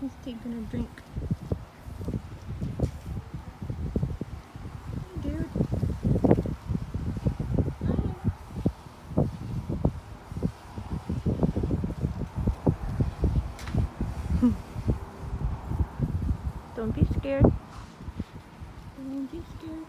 He's taking a drink. Don't be scared. Don't be scared.